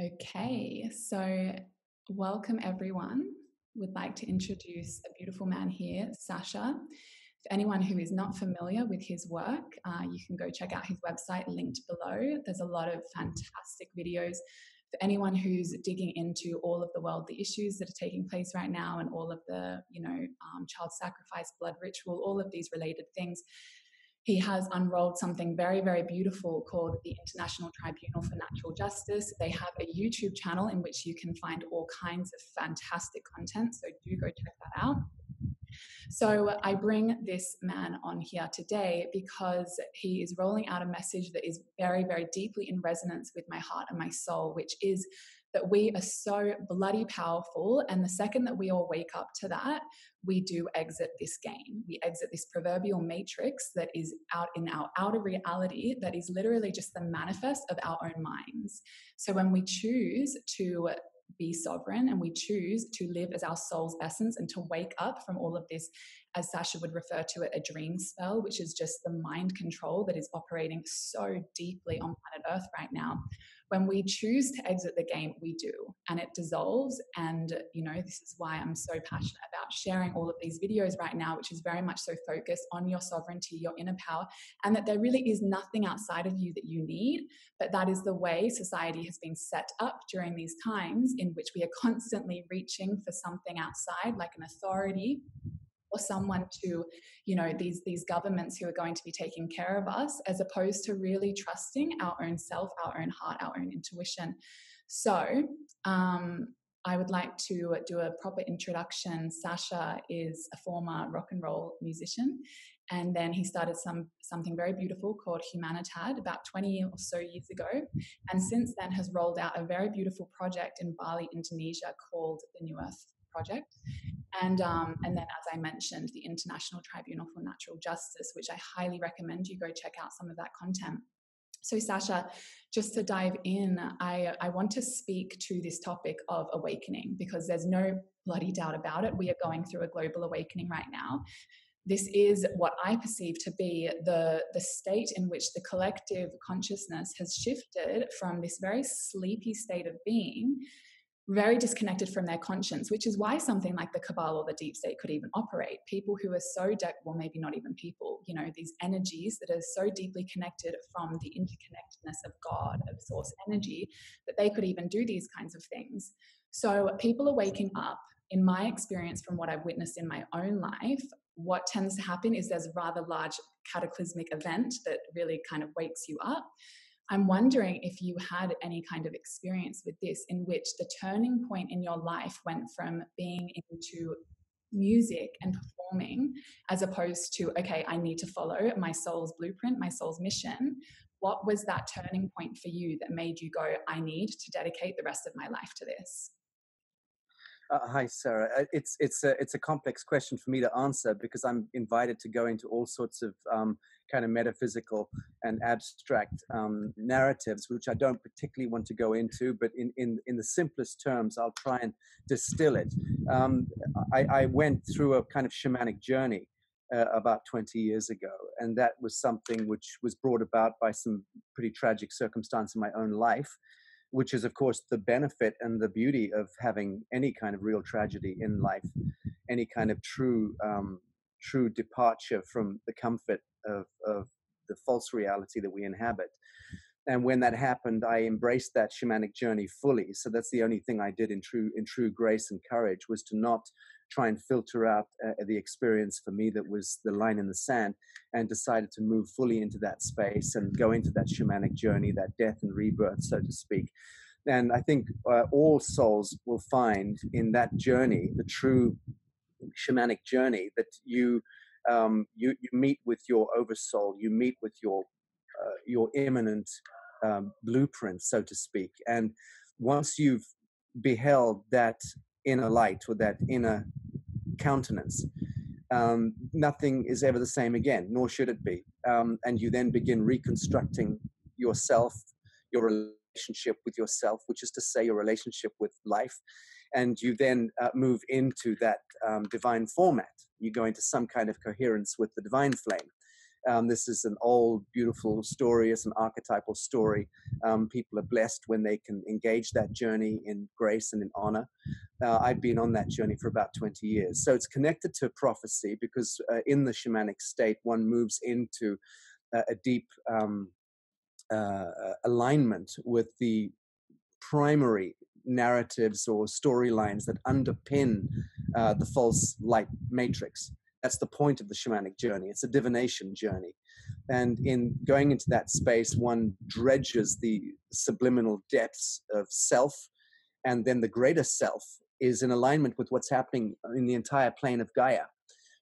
Okay, so welcome everyone. Would like to introduce a beautiful man here, Sacha. For anyone who is not familiar with his work, uh, you can go check out his website linked below. There's a lot of fantastic videos. For anyone who's digging into all of the worldly issues that are taking place right now and all of the, you know, um, child sacrifice, blood ritual, all of these related things, he has unrolled something very, very beautiful called the International Tribunal for Natural Justice. They have a YouTube channel in which you can find all kinds of fantastic content, so do go check that out. So, I bring this man on here today because he is rolling out a message that is very, very deeply in resonance with my heart and my soul, which is that we are so bloody powerful. And the second that we all wake up to that, we do exit this game. We exit this proverbial matrix that is out in our outer reality that is literally just the manifest of our own minds. So when we choose to be sovereign and we choose to live as our soul's essence and to wake up from all of this, as Sacha would refer to it, a dream spell, which is just the mind control that is operating so deeply on planet Earth right now when we choose to exit the game, we do, and it dissolves. And, you know, this is why I'm so passionate about sharing all of these videos right now, which is very much so focused on your sovereignty, your inner power, and that there really is nothing outside of you that you need. But that is the way society has been set up during these times in which we are constantly reaching for something outside, like an authority or someone to you know these these governments who are going to be taking care of us as opposed to really trusting our own self our own heart our own intuition so um, I would like to do a proper introduction. Sacha is a former rock and roll musician, and then he started some something very beautiful called Humanitad about 20 or so years ago, and since then has rolled out a very beautiful project in Bali, Indonesia called the New Earth Project. And, um, and then, as I mentioned, the International Tribunal for Natural Justice, which I highly recommend you go check out some of that content. So, Sacha, just to dive in, I, I want to speak to this topic of awakening because there's no bloody doubt about it. We are going through a global awakening right now. This is what I perceive to be the, the state in which the collective consciousness has shifted from this very sleepy state of being very disconnected from their conscience, which is why something like the cabal or the deep state could even operate. People who are so, de- well, maybe not even people, you know, these energies that are so deeply connected from the interconnectedness of God, of source energy, that they could even do these kinds of things. So people are waking up. In my experience, from what I've witnessed in my own life, what tends to happen is there's a rather large cataclysmic event that really kind of wakes you up. I'm wondering if you had any kind of experience with this in which the turning point in your life went from being into music and performing as opposed to, okay, I need to follow my soul's blueprint, my soul's mission. What was that turning point for you that made you go, I need to dedicate the rest of my life to this? Uh, hi, Sarah. Uh, it's it's a it's a complex question for me to answer because I'm invited to go into all sorts of um, kind of metaphysical and abstract um, narratives, which I don't particularly want to go into. But in in in the simplest terms, I'll try and distill it. Um, I, I, went through a kind of shamanic journey. Uh, about 20 years ago, and that was something which was brought about by some pretty tragic circumstance in my own life which is of course the benefit and the beauty of having any kind of real tragedy in life any kind of true um, true departure from the comfort of, of the false reality that we inhabit. And when that happened i embraced that shamanic journey fully. So that's the only thing i did in true in true grace and courage was to not try and filter out uh, the experience for me that was the line in the sand and decided to move fully into that space and go into that shamanic journey that death and rebirth so to speak. And i think uh, all souls will find in that journey the true shamanic journey that you um, you, you meet with your oversoul you meet with your uh, your immanent um, blueprint so to speak and once you've beheld that inner light or that inner countenance, um, nothing is ever the same again, nor should it be. Um, and you then begin reconstructing yourself, your relationship with yourself, which is to say, your relationship with life. And you then uh, move into that um, divine format. You go into some kind of coherence with the divine flame. Um, this is an old, beautiful story. It's an archetypal story. Um, people are blessed when they can engage that journey in grace and in honor. Uh, I've been on that journey for about 20 years. So it's connected to prophecy because uh, in the shamanic state, one moves into a deep um, uh, alignment with the primary narratives or storylines that underpin uh, the false light matrix. That's the point of the shamanic journey. It's a divination journey. And in going into that space, one dredges the subliminal depths of self, and then the greater self is in alignment with what's happening in the entire plane of Gaia.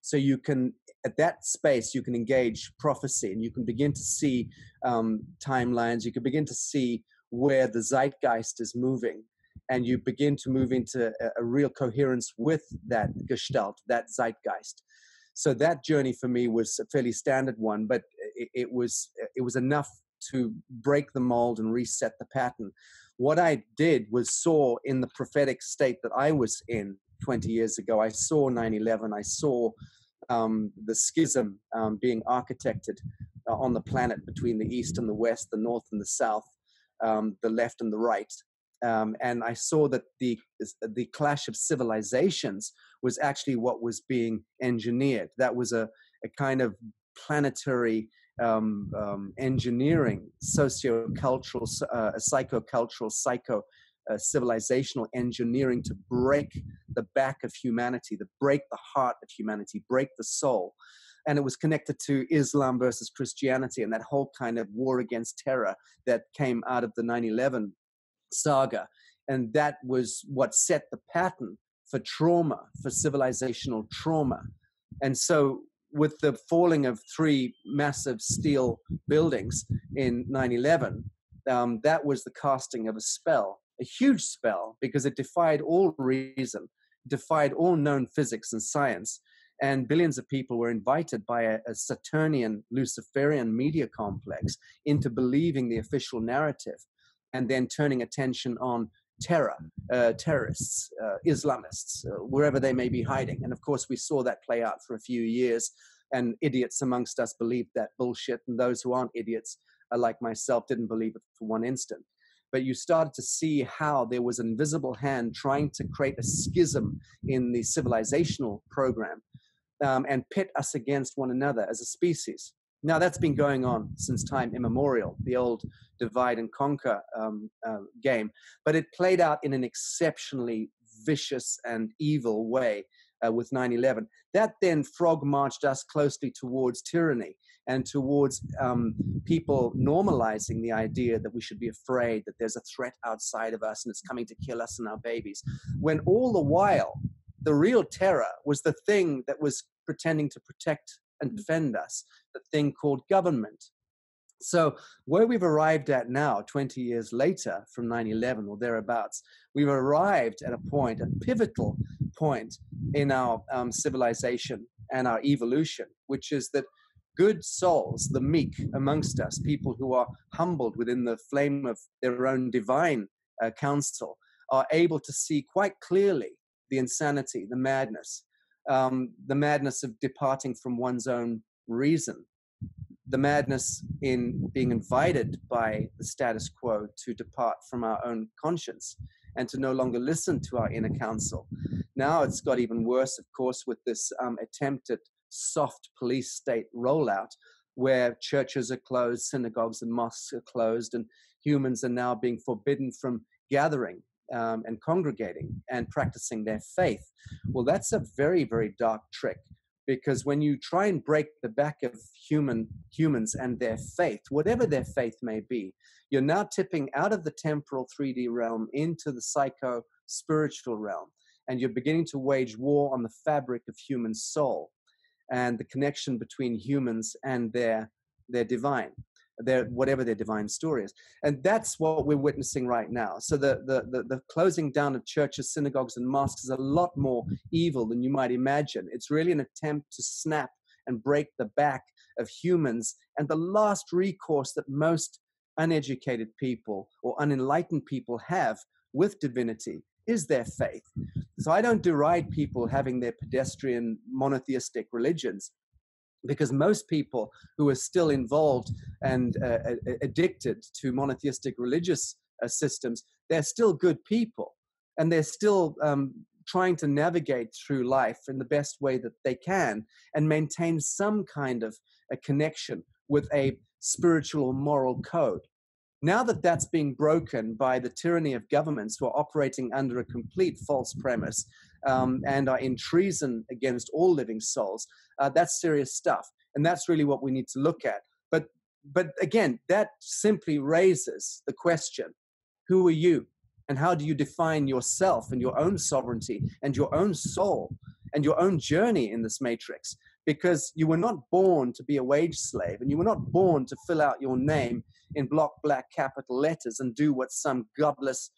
So you can, at that space, you can engage prophecy and you can begin to see um, timelines. You can begin to see where the zeitgeist is moving and you begin to move into a, a, real coherence with that gestalt, that zeitgeist. So that journey for me was a fairly standard one, but it, it was it was enough to break the mold and reset the pattern. What I did was saw in the prophetic state that I was in 20 years ago. I saw 9/11. I saw um, the schism um, being architected uh, on the planet between the east and the west, the north and the south, um, the left and the right um, and I saw that the the clash of civilizations was actually what was being engineered. That was a, a kind of planetary um, um, engineering, socio-cultural, uh, psycho-cultural, psycho uh, civilizational engineering to break the back of humanity, to break the heart of humanity, break the soul. And it was connected to Islam versus Christianity and that whole kind of war against terror that came out of the 9 11 saga. And that was what set the pattern for trauma, for civilizational trauma. And so, with the falling of three massive steel buildings in 9 11, um, that was the casting of a spell, a huge spell, because it defied all reason, defied all known physics and science. And billions of people were invited by a, a Saturnian, Luciferian media complex into believing the official narrative and then turning attention on terror, uh, terrorists, uh, Islamists, uh, wherever they may be hiding. And of course, we saw that play out for a few years, and idiots amongst us believed that bullshit, and those who aren't idiots, uh, like myself, didn't believe it for one instant. But you started to see how there was an invisible hand trying to create a schism in the civilizational program um, and pit us against one another as a species. Now, that's been going on since time immemorial, the old divide and conquer um, uh, game, but it played out in an exceptionally vicious and evil way uh, with 9 11. That then frog marched us closely towards tyranny and towards um, people normalizing the idea that we should be afraid that there's a threat outside of us and it's coming to kill us and our babies. When all the while, the real terror was the thing that was pretending to protect and defend us, the thing called government. So, where we've arrived at now, 20 years later from 9 11 or thereabouts, we've arrived at a point, a pivotal point in our um, civilization and our evolution, which is that good souls, the meek amongst us, people who are humbled within the flame of their own divine uh, counsel, are able to see quite clearly the insanity, the madness, um, the madness of departing from one's own reason, the madness in being invited by the status quo to depart from our own conscience and to no longer listen to our inner counsel. Now it's got even worse, of course, with this um, soft police state rollout where churches are closed, synagogues and mosques are closed, and humans are now being forbidden from gathering um, and congregating and practicing their faith. Well, that's a very, very dark trick because when you try and break the back of human humans and their faith, whatever their faith may be, you're now tipping out of the temporal 3D realm into the psycho spiritual realm, and you're beginning to wage war on the fabric of human soul and the connection between humans and their their divine their whatever their divine story is. And that's what we're witnessing right now. So the, the the, the closing down of churches synagogues and mosques is a lot more evil than you might imagine. It's really an attempt to snap and break the back of humans and the last recourse that most uneducated people or unenlightened people have with divinity is their faith. So i don't deride people having their pedestrian monotheistic religions because most people who are still involved and uh, addicted to monotheistic religious uh, systems, they're still good people and they're still um, trying to navigate through life in the best way that they can and maintain some kind of a connection with a spiritual or moral code. Now that that's being broken by the tyranny of governments who are operating under a complete false premise um, and are in treason against all living souls, uh, that's serious stuff. And that's really what we need to look at. But, but again, that simply raises the question who are you? And how do you define yourself and your own sovereignty and your own soul and your own journey in this matrix? Because you were not born to be a wage slave and you were not born to fill out your name in block black capital letters and do what some godless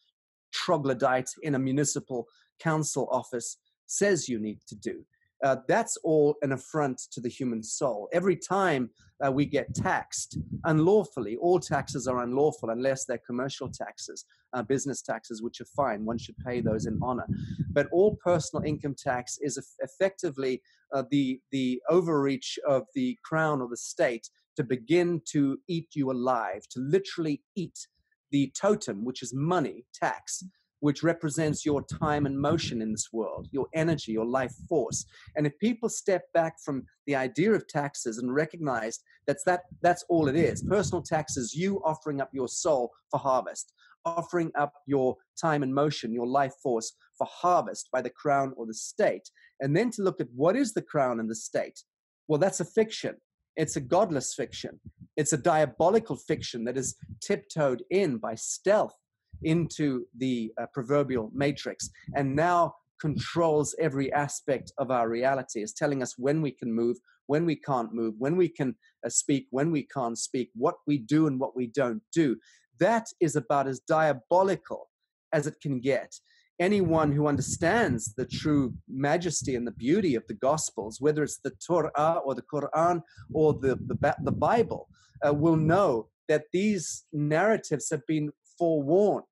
troglodyte in a municipal council office says you need to do. Uh, that's all an affront to the human soul. Every time uh, we get taxed unlawfully, all taxes are unlawful unless they're commercial taxes, uh, business taxes, which are fine. One should pay those in honor. But all personal income tax is effectively uh, the, the overreach of the crown or the state to begin to eat you alive, to literally eat the totem, which is money, tax, which represents your time and motion in this world, your energy, your life force. And if people step back from the idea of taxes and recognize that's that that's all it is. Personal taxes, you offering up your soul for harvest, offering up your time and motion, your life force for harvest by the crown or the state. And then to look at what is the crown and the state? Well, that's a fiction. It's a godless fiction. It's a diabolical fiction that is tiptoed in by stealth into the uh, proverbial matrix and now controls every aspect of our reality, is telling us when we can move, when we can't move, when we can uh, speak, when we can't speak, what we do and what we don't do. That is about as diabolical as it can get. Anyone who understands the true majesty and the beauty of the Gospels, whether it's the Torah or the Quran or the, the, the Bible, uh, will know that these narratives have been forewarned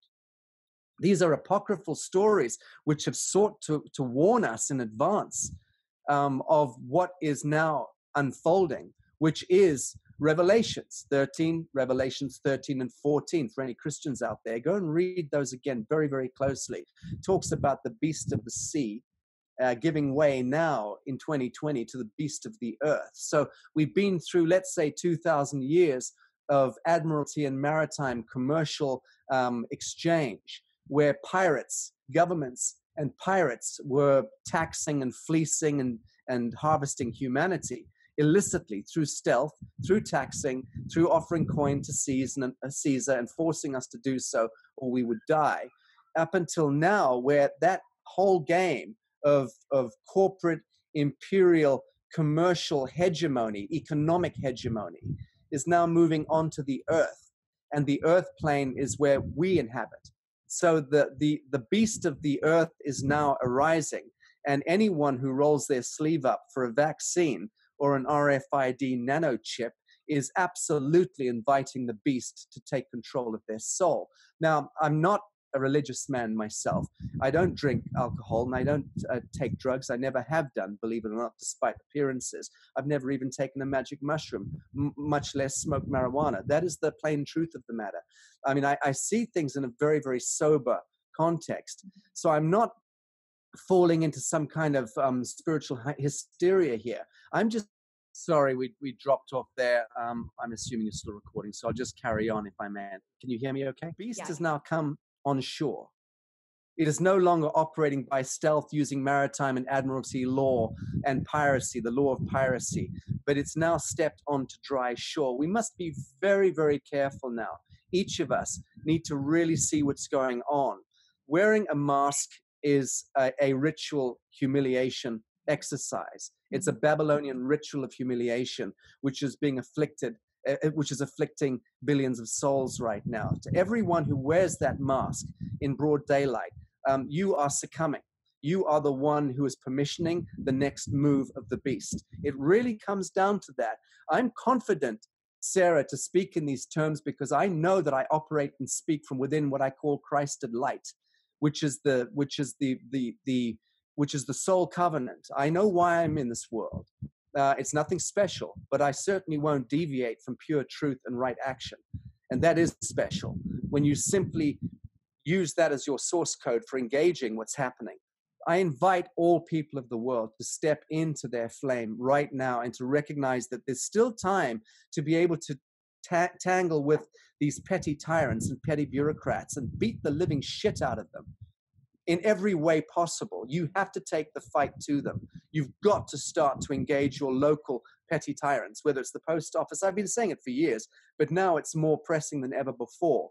these are apocryphal stories which have sought to, to warn us in advance um, of what is now unfolding, which is Revelations 13, Revelations 13 and 14. For any Christians out there, go and read those again very, very closely. It Talks about the beast of the sea uh, giving way now in 2020 to the beast of the earth. So we've been through, let's say, 2,000 years of admiralty and maritime commercial um, exchange where pirates, governments, and pirates were taxing and fleecing and, and harvesting humanity illicitly through stealth, through taxing, through offering coin to Caesar, uh, Caesar and forcing us to do so or we would die, up until now, where that whole game of, of corporate, imperial, commercial hegemony, economic hegemony, is now moving onto the earth. And the earth plane is where we inhabit. So the, the, the beast of the earth is now arising. And anyone who rolls their sleeve up for a vaccine or an RFID nanochip is absolutely inviting the beast to take control of their soul. Now, I'm not a religious man myself. I don't drink alcohol and I don't uh, take drugs. I never have done, believe it or not, despite appearances. I've never even taken a magic mushroom, m- much less smoked marijuana. That is the plain truth of the matter. I mean, I, I see things in a very, very sober context. So I'm not falling into some kind of um, spiritual hysteria here. I'm just sorry we, we dropped off there um, i'm assuming you're still recording so i'll just carry on if i may can you hear me okay beast yeah. has now come on shore. It is no longer operating by stealth using maritime and admiralty law and piracy, the law of piracy, but it's now stepped onto dry shore. We must be very, very careful now. Each of us need to really see what's going on. Wearing a mask is a, a ritual humiliation exercise. It's a mm-hmm. Babylonian ritual of humiliation, which is being afflicted which is afflicting billions of souls right now. To everyone who wears that mask in broad daylight, um, you are succumbing. You are the one who is permissioning the next move of the beast. It really comes down to that. I'm confident, Sarah, to speak in these terms because I know that I operate and speak from within what I call Christed light, which is the which is the the the which is the soul covenant. I know why I'm in this world. Uh, it's nothing special, but I certainly won't deviate from pure truth and right action. And that is special when you simply use that as your source code for engaging what's happening. I invite all people of the world to step into their flame right now and to recognize that there's still time to be able to ta- tangle with these petty tyrants and petty bureaucrats and beat the living shit out of them in every way possible. You have to take the fight to them. You've got to start to engage your local petty tyrants, whether it's the post office. I've been saying it for years, but now it's more pressing than ever before.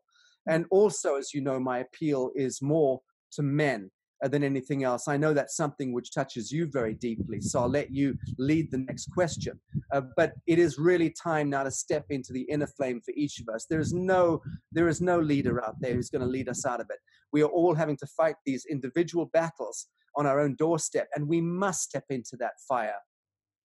Mm. And also, as you know, my appeal is more to men than anything else. I know that's something which touches you very deeply, so I'll let you lead the next question. Uh, but it is really time now to step into the inner flame for each of us. There is no, there is no leader out there who's going to lead us out of it. We are all having to fight these individual battles on our own doorstep, and we must step into that fire.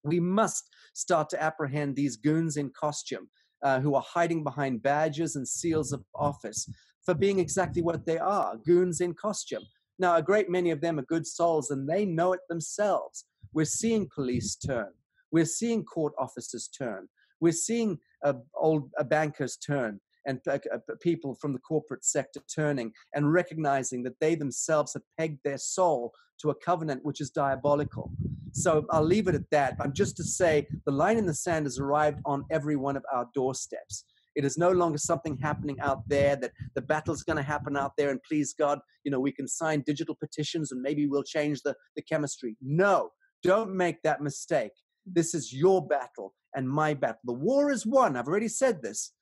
We must start to apprehend these goons in costume uh, who are hiding behind badges and seals of office for being exactly what they are goons in costume. Now, a great many of them are good souls and they know it themselves. We're seeing police turn. We're seeing court officers turn. We're seeing uh, old uh, bankers turn and uh, people from the corporate sector turning and recognizing that they themselves have pegged their soul to a covenant which is diabolical. So I'll leave it at that. I'm just to say, the line in the sand has arrived on every one of our doorsteps. It is no longer something happening out there that the battle's going to happen out there and please God, you know, we can sign digital petitions and maybe we'll change the, the chemistry. No, don't make that mistake. This is your battle and my battle. The war is won. I've already said this.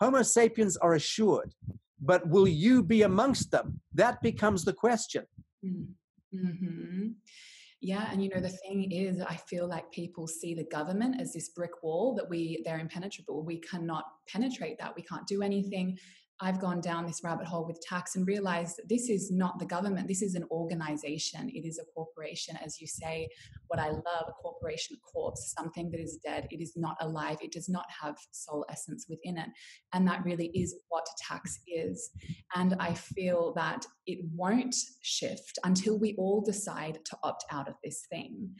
Homo sapiens are assured, but will you be amongst them? That becomes the question. Mm, mm-hmm. Yeah, and you know the thing is, I feel like people see the government as this brick wall that we they're impenetrable. We cannot penetrate that. We can't do anything. I've gone down this rabbit hole with tax and realized that this is not the government. This is an organization. It is a corporation. As you say, what I love, a corporation corpse, something that is dead. It is not alive. It does not have soul essence within it. And that really is what tax is. And I feel that it won't shift until we all decide to opt out of this thing.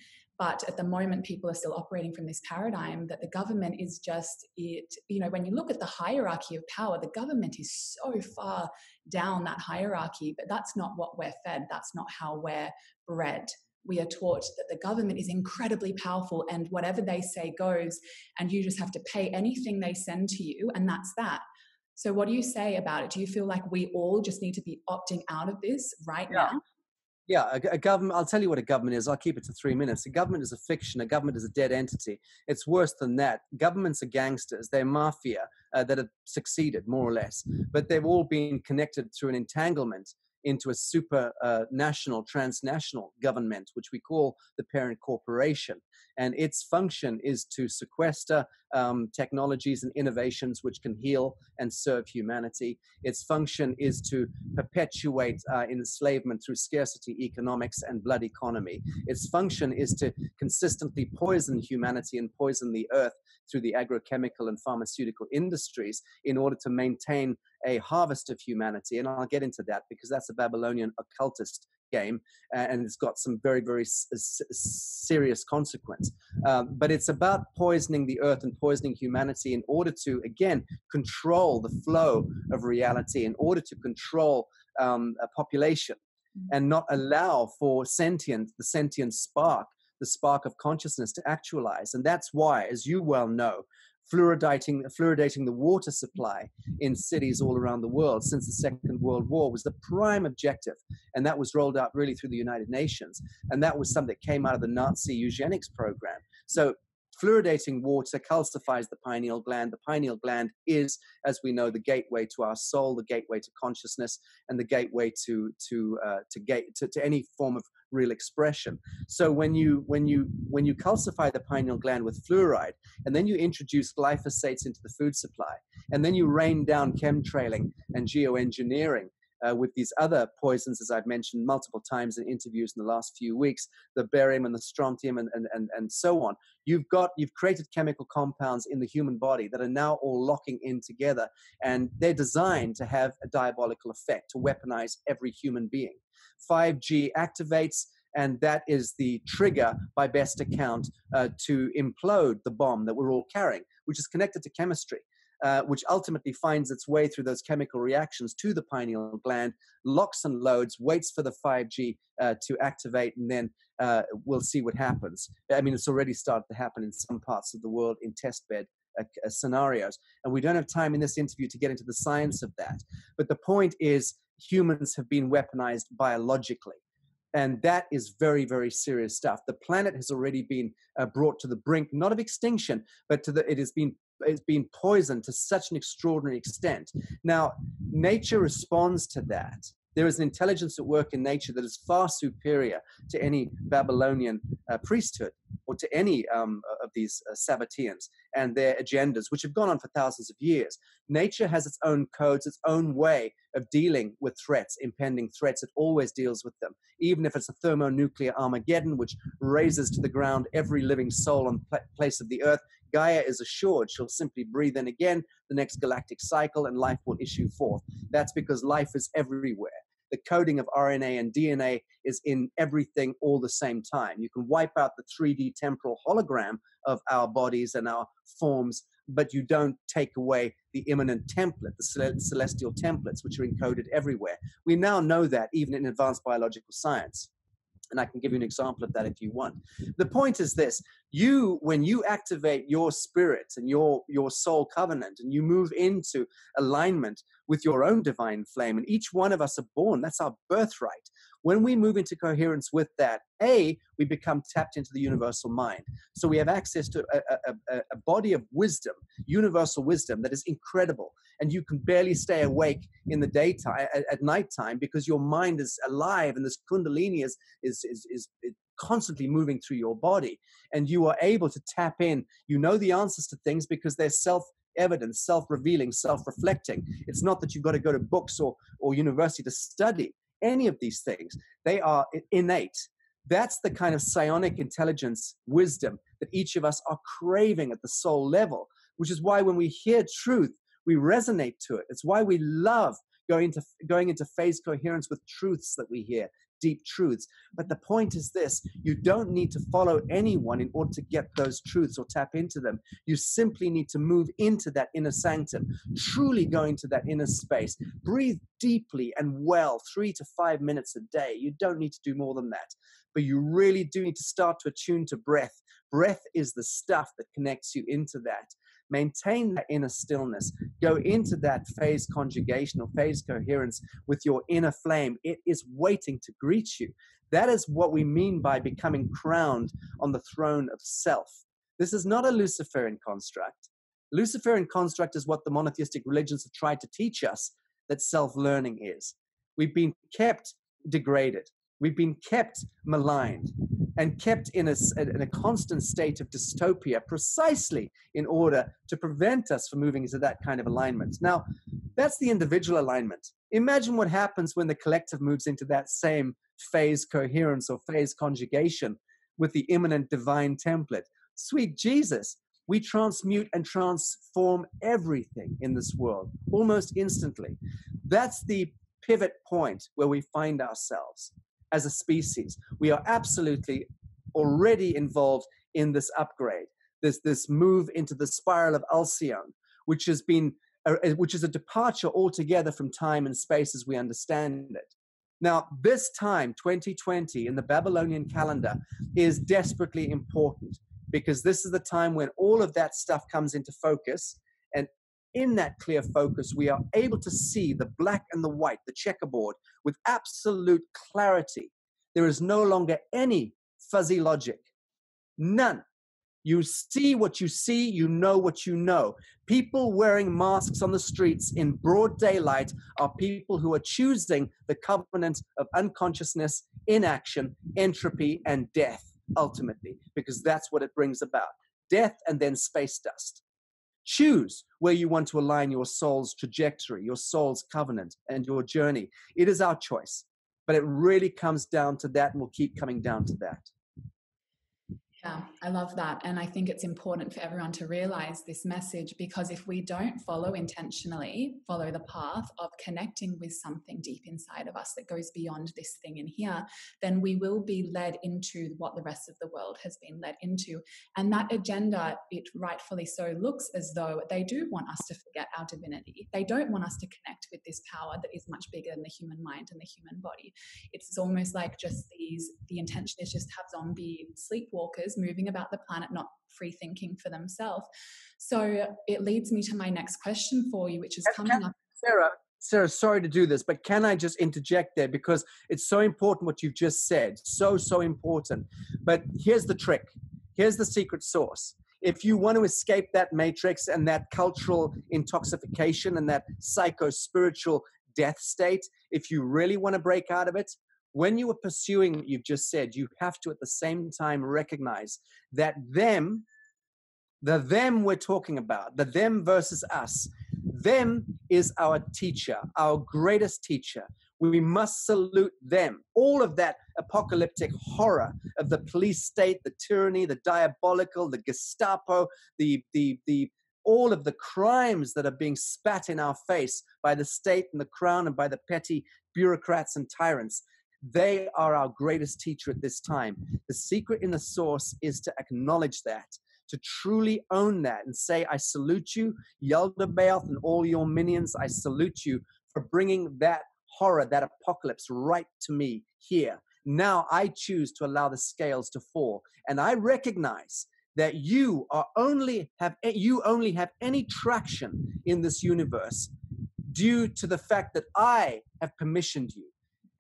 But at the moment, people are still operating from this paradigm that the government is just it. You know, when you look at the hierarchy of power, the government is so far down that hierarchy, but that's not what we're fed. That's not how we're bred. We are taught that the government is incredibly powerful and whatever they say goes, and you just have to pay anything they send to you, and that's that. So, what do you say about it? Do you feel like we all just need to be opting out of this right yeah. now? Yeah, a, a, government, I'll tell you what a government is. I'll keep it to three minutes. A government is a fiction. A government is a dead entity. It's worse than that. Governments are gangsters. They're mafia uh, that have succeeded, more or less. But they've all been connected through an entanglement into a super uh, national, transnational government, which we call the parent corporation. And its function is to sequester um, technologies and innovations which can heal and serve humanity. Its function is to perpetuate uh, enslavement through scarcity economics and blood economy. Its function is to consistently poison humanity and poison the earth through the agrochemical and pharmaceutical industries in order to maintain a harvest of humanity. And I'll get into that because that's a Babylonian occultist game and it's got some very, very s- serious consequence. Um, but it's about poisoning the earth and poisoning humanity in order to, again, control the flow of reality, in order to control um, a population mm. and not allow for sentient, the sentient spark the spark of consciousness to actualize. And that's why, as you well know, fluoridating, fluoridating the water supply in cities all around the world since the Second World War was the prime objective. And that was rolled out really through the United Nations. And that was something that came out of the Nazi eugenics program. So fluoridating water calcifies the pineal gland. The pineal gland is, as we know, the gateway to our soul, the gateway to consciousness, and the gateway to to uh, to, gate, to, to any form of real expression. So when you when you when you calcify the pineal gland with fluoride, and then you introduce glyphosates into the food supply, and then you rain down chemtrailing and geoengineering. Uh, with these other poisons, as I've mentioned multiple times in interviews in the last few weeks, the barium and the strontium and, and, and, and so on. You've got you've created chemical compounds in the human body that are now all locking in together, and they're designed to have a diabolical effect to weaponize every human being. 5G activates and that is the trigger, by best account, uh, to implode the bomb that we're all carrying, which is connected to chemistry. Uh, which ultimately finds its way through those chemical reactions to the pineal gland, locks and loads, waits for the 5G uh, to activate, and then uh, we'll see what happens. I mean, it's already started to happen in some parts of the world in testbed uh, uh, scenarios. And we don't have time in this interview to get into the science of that. But the point is, humans have been weaponized biologically. And that is very, very serious stuff. The planet has already been uh, brought to the brink, not of extinction, but to the, it has been it's been poisoned to such an extraordinary extent. Now, nature responds to that. There is an intelligence at work in nature that is far superior to any Babylonian uh, priesthood or to any um, of these uh, Sabbateans and their agendas, which have gone on for thousands of years. Nature has its own codes, its own way of dealing with threats, impending threats. It always deals with them, even if it's a thermonuclear Armageddon, which razes to the ground every living soul on the place of the earth. Gaia is assured she'll simply breathe in again the next galactic cycle and life will issue forth. That's because life is everywhere. The coding of RNA and DNA is in everything all the same time. You can wipe out the 3D temporal hologram of our bodies and our forms, but you don't take away the immanent template, the celestial templates, which are encoded everywhere. We now know that even in advanced biological science and I can give you an example of that if you want. The point is this you when you activate your spirit and your your soul covenant and you move into alignment with your own divine flame and each one of us are born that's our birthright. When we move into coherence with that a we become tapped into the universal mind. So we have access to a, a, a body of wisdom universal wisdom that is incredible. And you can barely stay awake in the daytime at, at nighttime because your mind is alive and this kundalini is is is, is, is constantly moving through your body. And you are able to tap in. You know the answers to things because they're self evident self-revealing self-reflecting. It's not that you've got to go to books or or university to study any of these things. They are innate. That's the kind of psionic intelligence wisdom that each of us are craving at the soul level which is why when we hear truth we resonate to it. It's why we love going into going into phase coherence with truths that we hear, deep truths. But the point is this: you don't need to follow anyone in order to get those truths or tap into them. You simply need to move into that inner sanctum, truly go into that inner space. Breathe deeply and well, three to five minutes a day. You don't need to do more than that. But you really do need to start to attune to breath. Breath is the stuff that connects you into that maintain that inner stillness, go into that phase conjugation or phase coherence with your inner flame. It is waiting to greet you. That is what we mean by becoming crowned on the throne of self. This is not a Luciferian construct. Luciferian construct is what the monotheistic religions have tried to teach us that self learning is. We've been kept degraded, we've been kept maligned, and kept in a, in a constant state of dystopia precisely in order to prevent us from moving into that kind of alignment. Now, that's the individual alignment. Imagine what happens when the collective moves into that same phase coherence or phase conjugation with the immanent divine template. Sweet Jesus, we transmute and transform everything in this world almost instantly. That's the pivot point where we find ourselves as a species. We are absolutely already involved in this upgrade, this, this move into the spiral of Alcyone, which has been which is a departure altogether from time and space as we understand it. Now, this time, 2020, in the Babylonian calendar, is desperately important because this is the time when all of that stuff comes into focus. And in that clear focus, we are able to see the black and the white, the checkerboard, with absolute clarity. There is no longer any fuzzy logic. None. You see what you see, you know what you know. People wearing masks on the streets in broad daylight are people who are choosing the covenant of unconsciousness, inaction, entropy, and death, ultimately, because that's what it brings about death and then space dust. Choose where you want to align your soul's trajectory, your soul's covenant, and your journey. It is our choice, but it really comes down to that and we'll keep coming down to that. Yeah, I love that. And I think it's important for everyone to realize this message because if we don't follow intentionally, follow the path of connecting with something deep inside of us that goes beyond this thing in here, then we will be led into what the rest of the world has been led into. And that agenda, it rightfully so looks as though they do want us to forget our divinity. They don't want us to connect with this power that is much bigger than the human mind and the human body. It's almost like just these, the intention is just to have zombie sleepwalkers moving about the planet, not free thinking for themselves. So it leads me to my next question for you, which is coming up. Sarah, Sarah, sorry to do this, but can I just interject there because it's so important what you've just said. So, so important. But here's the trick here's the secret sauce. If you want to escape that matrix and that cultural intoxication and that psycho spiritual death state, if you really want to break out of it, when you are pursuing what you've just said, you have to at the same time recognize that them, the them we're talking about, the them versus us, them is our teacher, our greatest teacher. We must salute them. All of that apocalyptic horror of the police state, the tyranny, the diabolical, the Gestapo, the, the, the, all of the crimes that are being spat in our face by the state and the crown and by the petty bureaucrats and tyrants. They are our greatest teacher at this time. The secret in the source is to acknowledge that, to truly own that and say, I salute you, Yaldabaoth and all your minions, I salute you for bringing that horror, that apocalypse right to me here. Now I choose to allow the scales to fall. And I recognize that you are only have you only have any traction in this universe due to the fact that I have permissioned you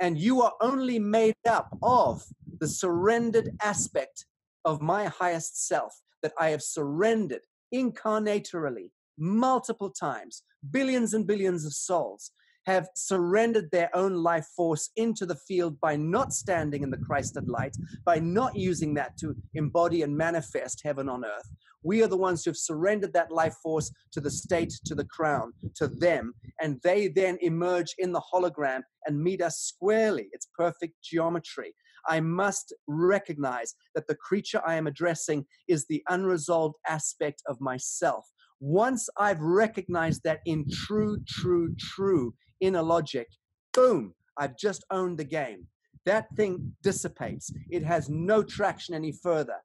and you are only made up of the surrendered aspect of my highest self that I have surrendered incarnatorily multiple times, billions and billions of souls have surrendered their own life force into the field by not standing in the Christed light, by not using that to embody and manifest heaven on earth. We are the ones who have surrendered that life force to the state, to the crown, to them, and they then emerge in the hologram and meet us squarely. It's perfect geometry. I must recognize that the creature I am addressing is the unresolved aspect of myself. Once I've recognized that in true, true, true inner logic, boom, I've just owned the game. That thing dissipates. It has no traction any further.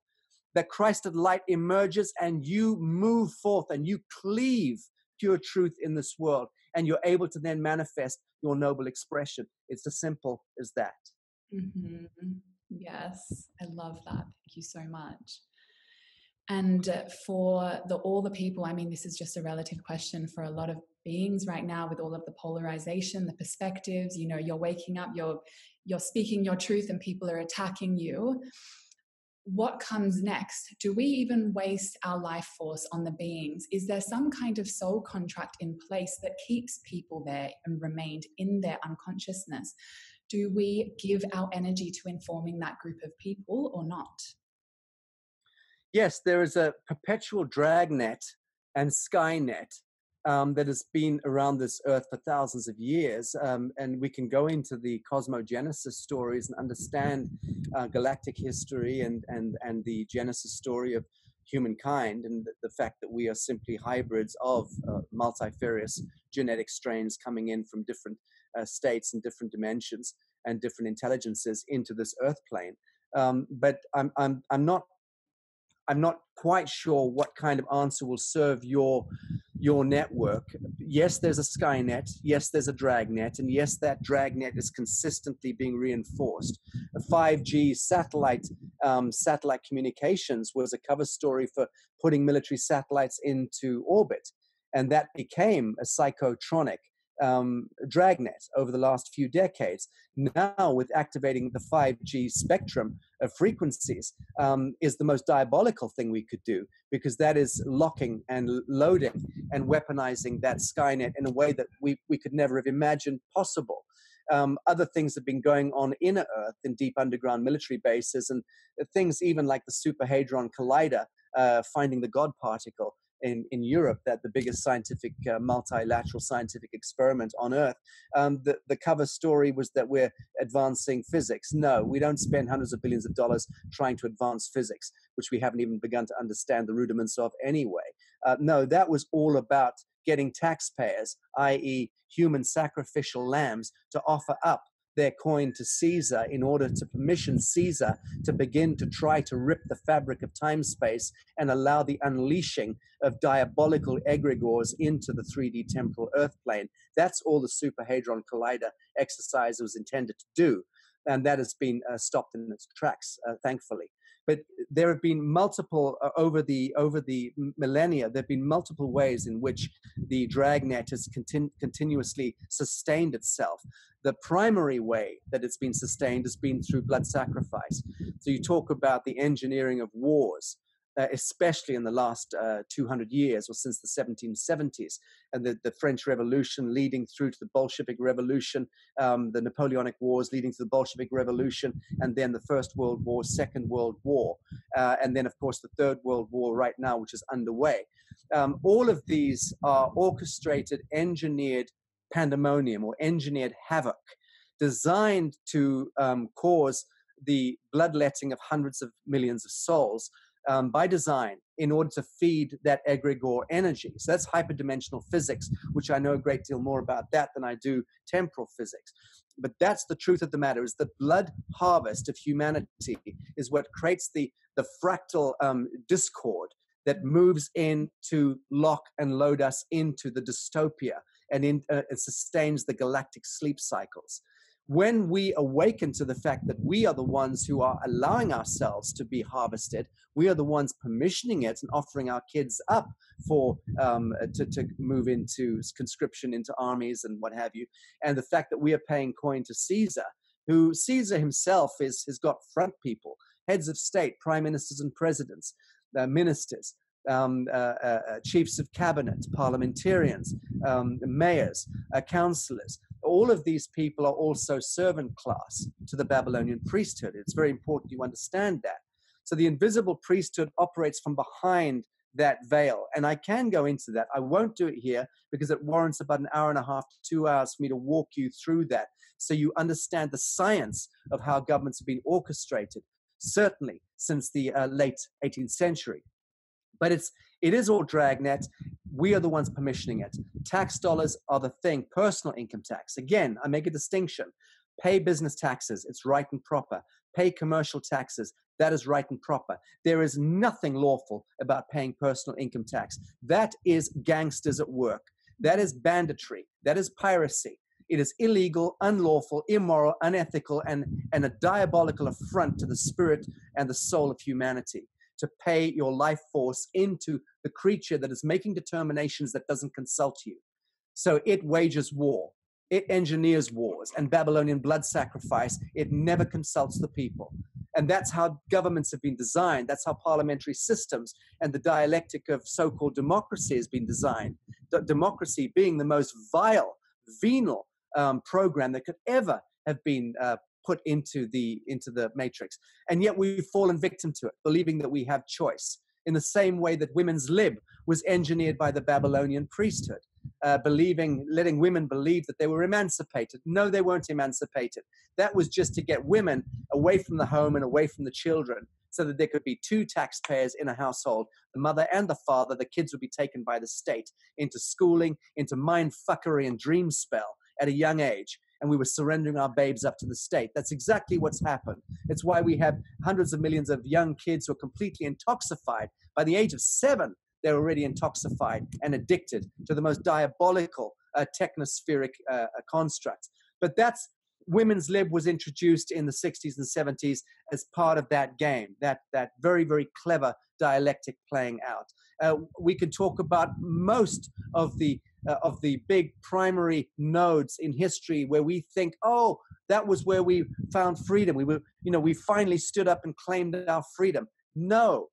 The Christed light emerges and you move forth and you cleave pure truth in this world and you're able to then manifest your noble expression. It's as simple as that. Mm-hmm. Yes, I love that. Thank you so much. And for the all the people, I mean, this is just a relative question for a lot of beings right now with all of the polarization, the perspectives. You know, you're waking up, you're you're speaking your truth, and people are attacking you. What comes next? Do we even waste our life force on the beings? Is there some kind of soul contract in place that keeps people there and remained in their unconsciousness? Do we give our energy to informing that group of people or not? Yes, there is a perpetual dragnet and skynet um, that has been around this earth for thousands of years. Um, and we can go into the cosmogenesis stories and understand uh, galactic history and, and, and the genesis story of humankind and the, the fact that we are simply hybrids of uh, multifarious genetic strains coming in from different uh, states and different dimensions and different intelligences into this earth plane. Um, but I'm, I'm, I'm not I'm not quite sure what kind of answer will serve your your network. Yes, there's a Skynet. Yes, there's a Dragnet, and yes, that Dragnet is consistently being reinforced. A 5G satellite um, satellite communications was a cover story for putting military satellites into orbit, and that became a psychotronic um, dragnet over the last few decades. Now, with activating the 5G spectrum of frequencies, um, is the most diabolical thing we could do because that is locking and loading and weaponizing that Skynet in a way that we, we could never have imagined possible. Um, other things have been going on in Earth in deep underground military bases, and things even like the Super Hadron Collider, uh, finding the God particle, in, in Europe, that the biggest scientific, uh, multilateral scientific experiment on Earth, um, the, the cover story was that we're advancing physics. No, we don't spend hundreds of billions of dollars trying to advance physics, which we haven't even begun to understand the rudiments of anyway. Uh, no, that was all about getting taxpayers, i.e., human sacrificial lambs, to offer up their coin to Caesar in order to permission Caesar to begin to try to rip the fabric of time space and allow the unleashing of diabolical egregores into the 3D temporal earth plane. That's all the Super Hadron Collider exercise was intended to do. And that has been uh, stopped in its tracks, uh, thankfully but there have been multiple uh, over the over the millennia there have been multiple ways in which the dragnet has continu- continuously sustained itself. The primary way that it's been sustained has been through blood sacrifice. So you talk about the engineering of wars uh, especially in the last uh, 200 years or since the 1770s, and the, the French Revolution leading through to the Bolshevik Revolution, um, the Napoleonic Wars leading to the Bolshevik Revolution, and then the First World War, Second World War, uh, and then, of course, the Third World War right now, which is underway. Um, all of these are orchestrated, engineered pandemonium or engineered havoc designed to um, cause the bloodletting of hundreds of millions of souls um, by design in order to feed that egregore energy. So that's hyperdimensional physics, which I know a great deal more about that than I do temporal physics. But that's the truth of the matter: is the blood harvest of humanity is what creates the the fractal um, discord that moves in to lock and load us into the dystopia and in, uh, it sustains the galactic sleep cycles when we awaken to the fact that we are the ones who are allowing ourselves to be harvested, we are the ones permissioning it and offering our kids up for um, to, to move into conscription into armies and what have you, and the fact that we are paying coin to Caesar, who Caesar himself is has got front people, heads of state, prime ministers and presidents, uh, ministers. Um, uh, uh, uh chiefs of cabinet, parliamentarians, um, mayors, uh, councillors, all of these people are also servant class to the Babylonian priesthood. It's very important you understand that. So the invisible priesthood operates from behind that veil. And I can go into that. I won't do it here because it warrants about an hour and a half to two hours for me to walk you through that so you understand the science of how governments have been orchestrated, certainly since the uh, late 18th century. But it's it is all dragnet. We are the ones permissioning it. Tax dollars are the thing. Personal income tax. Again, I make a distinction. Pay business taxes. It's right and proper. Pay commercial taxes. That is right and proper. There is nothing lawful about paying personal income tax. That is gangsters at work. That is banditry. That is piracy. It is illegal, unlawful, immoral, unethical, and, and a diabolical affront to the spirit and the soul of humanity to pay your life force into the creature that is making determinations that doesn't consult you. So it wages war. It engineers wars and Babylonian blood sacrifice. It never consults the people. And that's how governments have been designed. That's how parliamentary systems and the dialectic of so called democracy has been designed. D- democracy being the most vile, venal um, program that could ever have been uh, put into the into the matrix. And yet we've fallen victim to it believing that we have choice in the same way that women's lib was engineered by the babylonian priesthood uh, believing letting women believe that they were emancipated. No they weren't emancipated. That was just to get women away from the home and away from the children so that there could be two taxpayers in a household the mother and the father. The kids would be taken by the state into schooling into mind fuckery and dream spell at a young age and we were surrendering our babes up to the state. That's exactly what's happened. It's why we have hundreds of millions of young kids who are completely intoxicated. By the age of seven, they're already intoxicated and addicted to the most diabolical uh, technospheric uh, uh constructs. But that's women's lib was introduced in the 60s and 70s as part of that game, that, that very, very clever dialectic playing out. Uh, we can talk about most of the uh, of the big primary nodes in history where we think, oh, that was where we found freedom. We were, you know, we finally stood up and claimed our freedom. No,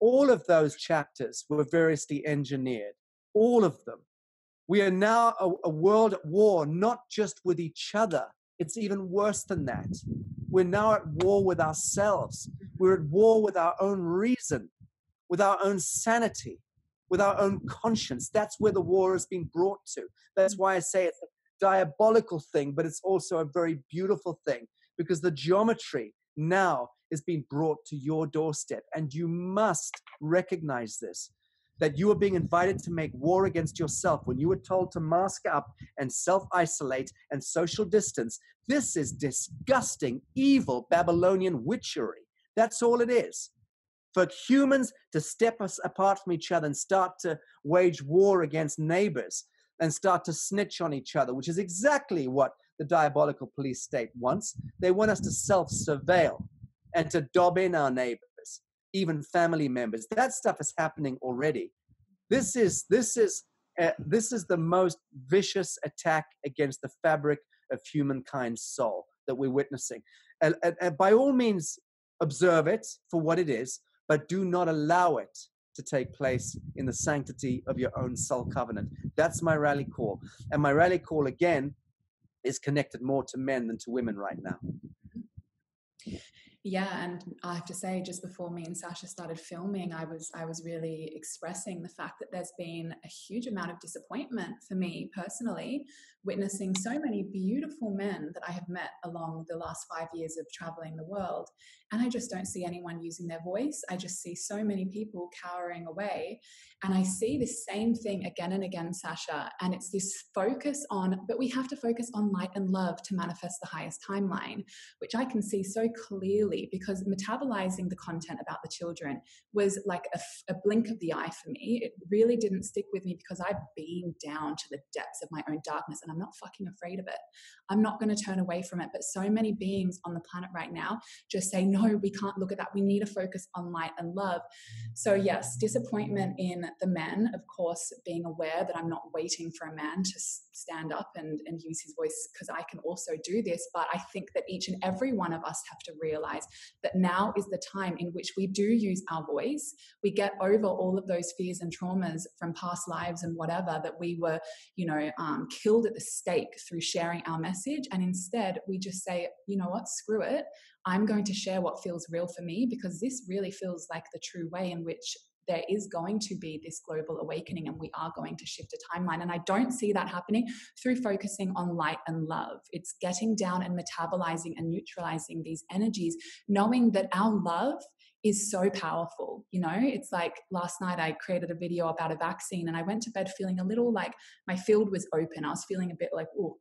all of those chapters were variously engineered. All of them. We are now a, a world at war, not just with each other. It's even worse than that. We're now at war with ourselves. We're at war with our own reason, with our own sanity with our own conscience. That's where the war has been brought to. That's why I say it's a diabolical thing, but it's also a very beautiful thing because the geometry now is being brought to your doorstep. And you must recognize this that you are being invited to make war against yourself when you were told to mask up and self isolate and social distance. This is disgusting, evil Babylonian witchery. That's all it is. For humans to step us apart from each other and start to wage war against neighbors and start to snitch on each other, which is exactly what the diabolical police state wants. They want us to self surveil and to dob in our neighbors, even family members. That stuff is happening already. This is this is uh, this is the most vicious attack against the fabric of humankind's soul that we're witnessing. And, and, and by all means, observe it for what it is, but do not allow it to take place in the sanctity of your own soul covenant. That's my rally call. And my rally call, again, is connected more to men than to women right now. Yeah, and I have to say, just before me and Sacha started filming, I was I was really expressing the fact that there's been a huge amount of disappointment for me personally, witnessing so many beautiful men that I have met along the last five years of traveling the world, and I just don't see anyone using their voice. I just see so many people cowering away, and I see this same thing again and again, Sacha, and it's this focus on, but we have to focus on light and love to manifest the highest timeline, which I can see so clearly because metabolizing the content about the children was like a, a, blink of the eye for me. It really didn't stick with me because I've been down to the depths of my own darkness and not fucking afraid of it. I'm not going to turn away from it. But so many beings on the planet right now just say, no, we can't look at that. We need to focus on light and love. So, yes, disappointment in the men, of course, being aware that I'm not waiting for a man to stand up and, and use his voice because I can also do this. But I think that each and every one of us have to realize that now is the time in which we do use our voice. We get over all of those fears and traumas from past lives and whatever that we were, you know, um, killed at the stake through sharing our message. And instead, we just say, you know what, screw it. I'm going to share what feels real for me because this really feels like the true way in which there is going to be this global awakening and we are going to shift a timeline. And I don't see that happening through focusing on light and love. It's getting down and metabolizing and neutralizing these energies, knowing that our love is so powerful. You know, it's like last night I created a video about a vaccine and I went to bed feeling a little like my field was open. I was feeling a bit like, oh,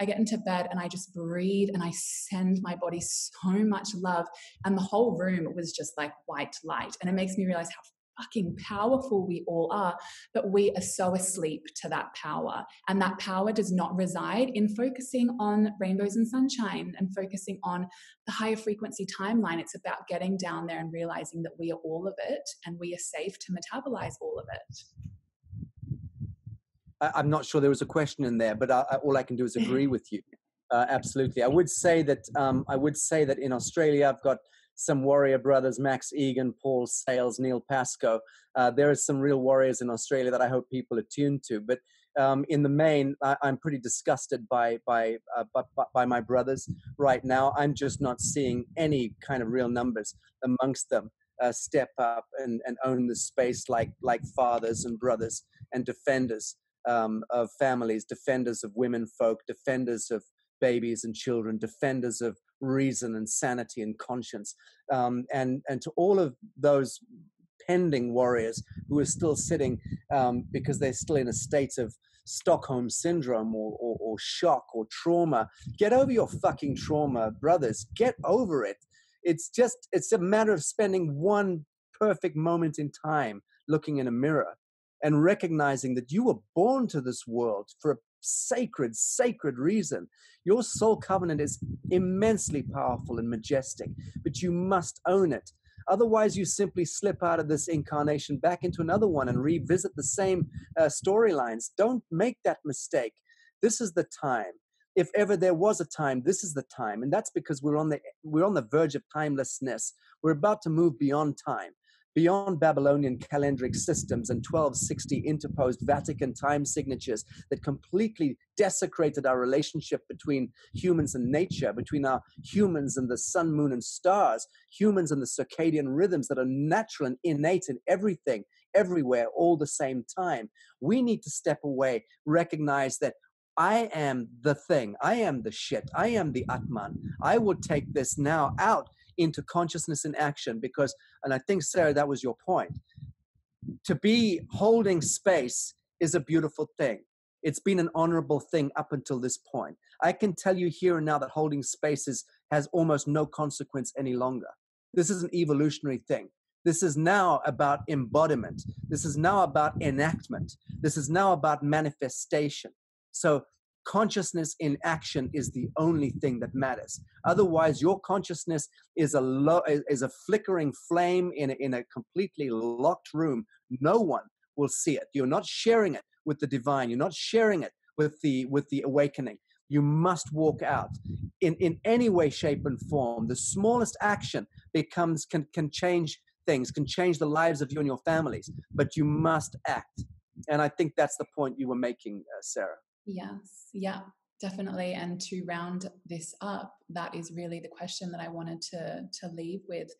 I get into bed and I just breathe and I send my body so much love. And the whole room was just like white light. And it makes me realize how fucking powerful we all are, but we are so asleep to that power. And that power does not reside in focusing on rainbows and sunshine and focusing on the higher frequency timeline. It's about getting down there and realizing that we are all of it and we are safe to metabolize all of it. I'm not sure there was a question in there, but I, all I can do is agree with you. Uh, absolutely, I would say that um, I would say that in Australia, I've got some warrior brothers, Max Igan, Paul Sales, Neil Pascoe. Uh, there are some real warriors in Australia that I hope people are tuned to. But um, in the main, I, am pretty disgusted by by, uh, by, by my brothers right now. I'm just not seeing any kind of real numbers amongst them uh, step up and, and own the space like like fathers and brothers and defenders um, of families, defenders of women folk, defenders of babies and children, defenders of reason and sanity and conscience. Um, and, and to all of those pending warriors who are still sitting um, because they're still in a state of Stockholm syndrome or, or, or, shock or trauma. Get over your fucking trauma, brothers. Get over it. It's just, it's a matter of spending one perfect moment in time looking in a mirror and recognizing that you were born to this world for a sacred, sacred reason. Your soul covenant is immensely powerful and majestic, but you must own it. Otherwise, you simply slip out of this incarnation back into another one and revisit the same uh, storylines. Don't make that mistake. This is the time. If ever there was a time, this is the time, and that's because we're on the we're on the verge of timelessness. We're about to move beyond time beyond Babylonian calendric systems and 1260 interposed Vatican time signatures that completely desecrated our relationship between humans and nature, between our humans and the sun, moon, and stars, humans and the circadian rhythms that are natural and innate in everything, everywhere all the same time. We need to step away, recognize that I am the thing. I am the shit. I am the Atman. I will take this now out into consciousness and action because, and I think, Sarah, that was your point. To be holding space is a beautiful thing. It's been an honorable thing up until this point. I can tell you here and now that holding spaces has almost no consequence any longer. This is an evolutionary thing. This is now about embodiment. This is now about enactment. This is now about manifestation. So consciousness in action is the only thing that matters. Otherwise, your consciousness is a is a flickering flame in a, in a completely locked room. No one will see it. You're not sharing it with the divine. You're not sharing it with the with the awakening. You must walk out in in any way, shape, and form. The smallest action becomes can can change things, can change the lives of you and your families. But you must act. And I think that's the point you were making, uh, Sarah. Yes, yeah, definitely. And to round this up, that is really the question that I wanted to to leave with